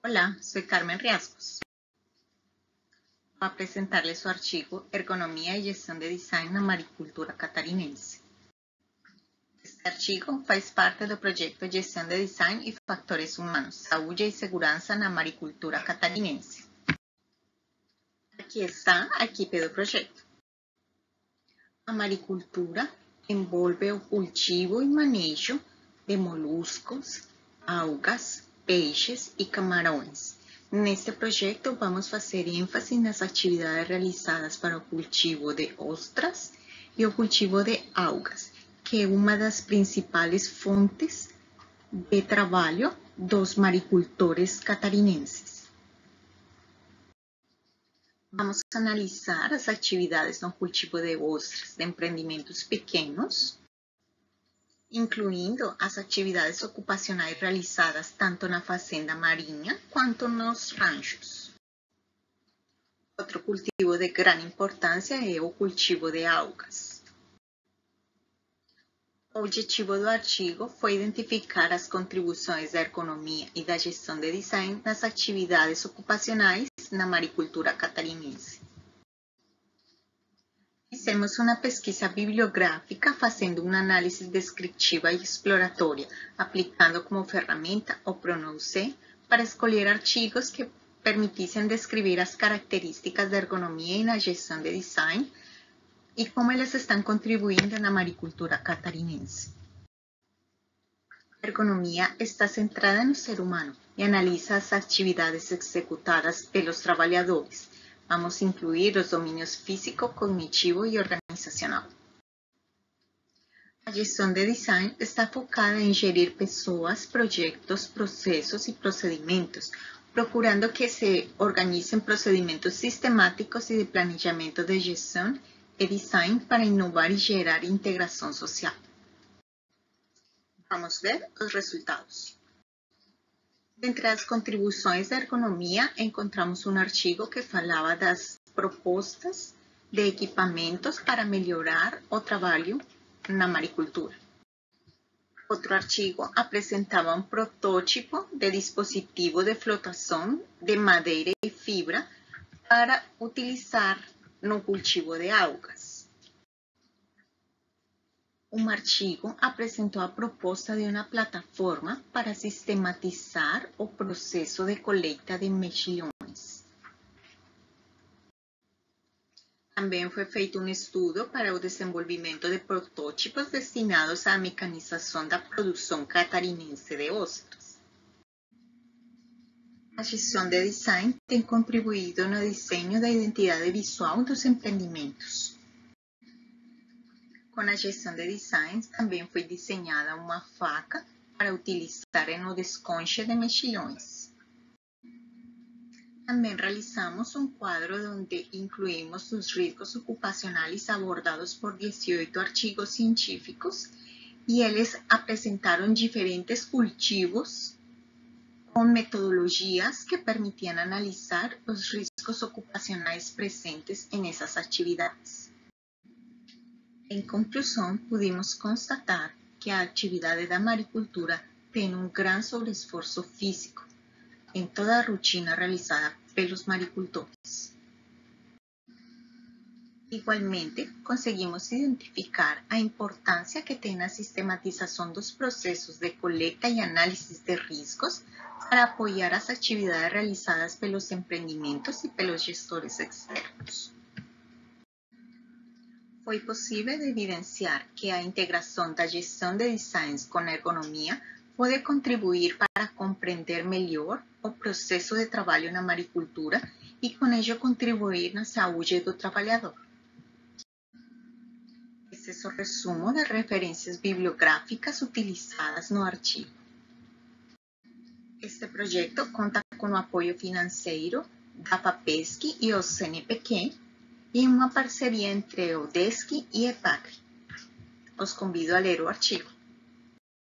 Hola, soy Carmen Riascos. Voy a presentarles su archivo Ergonomía y Gestión de Design na Maricultura Catarinense. Este archivo faz parte do projeto Gestão de Design e Fatores Humanos, Saúde e Segurança na Maricultura Catarinense. Aqui está a equipe do projeto. A maricultura envolve o cultivo e manejo de moluscos, algas, peixes e camarões. Neste projeto, vamos fazer ênfase nas atividades realizadas para o cultivo de ostras e o cultivo de algas, que é uma das principais fontes de trabalho dos maricultores catarinenses. Vamos analisar as atividades no cultivo de ostras de empreendimentos pequenos, incluindo as atividades ocupacionais realizadas tanto na fazenda marinha quanto nos ranchos. Outro cultivo de grande importância é o cultivo de algas. O objetivo do artigo foi identificar as contribuições da ergonomia e da gestão de design nas atividades ocupacionais na maricultura catarinense. Fizemos uma pesquisa bibliográfica fazendo uma análise descritiva e exploratória, aplicando como ferramenta o Pronoun C para escolher artigos que permitissem descrever as características da ergonomia e na gestão de design e como elas estão contribuindo na maricultura catarinense. A ergonomia está centrada no ser humano e analisa as atividades executadas pelos trabalhadores, Vamos incluir os domínios físico, cognitivo e organizacional. A gestão de design está focada em gerir pessoas, projetos, processos e procedimentos, procurando que se organizem procedimentos sistemáticos e de planejamento de gestão e design para inovar e gerar integração social. Vamos ver os resultados. Entre as contribuições da ergonomia, encontramos um artigo que falava das propostas de equipamentos para melhorar o trabalho na maricultura. Outro artigo apresentava um protótipo de dispositivo de flotação de madeira e fibra para utilizar no cultivo de algas. Um artigo apresentou a proposta de uma plataforma para sistematizar o processo de colheita de mexilhões. Também foi feito um estudo para o desenvolvimento de protótipos destinados à mecanização da produção catarinense de ostras. A gestão de design tem contribuído no desenho da identidade visual dos empreendimentos. Com a gestão de designs, também foi desenhada uma faca para utilizar no desconche de mexilhões. Também realizamos um quadro onde incluímos os riscos ocupacionais abordados por 18 artigos científicos e eles apresentaram diferentes cultivos com metodologias que permitiam analisar os riscos ocupacionais presentes em essas atividades. Em conclusão, pudimos constatar que a atividade da maricultura tem um grande sobreesforço físico em toda a rotina realizada pelos maricultores. Igualmente, conseguimos identificar a importância que tem a sistematização dos processos de coleta e análise de riscos para apoiar as atividades realizadas pelos empreendimentos e pelos gestores externos. Foi possível evidenciar que a integração da gestão de designs com a ergonomia pode contribuir para compreender melhor o processo de trabalho na maricultura e com ello contribuir na saúde do trabalhador. Esse é o resumo das referências bibliográficas utilizadas no artigo. Este projeto conta com o apoio financeiro da FAPESC e o CNPq e uma parceria entre o DESC e EPAC. Os convido a ler o artigo.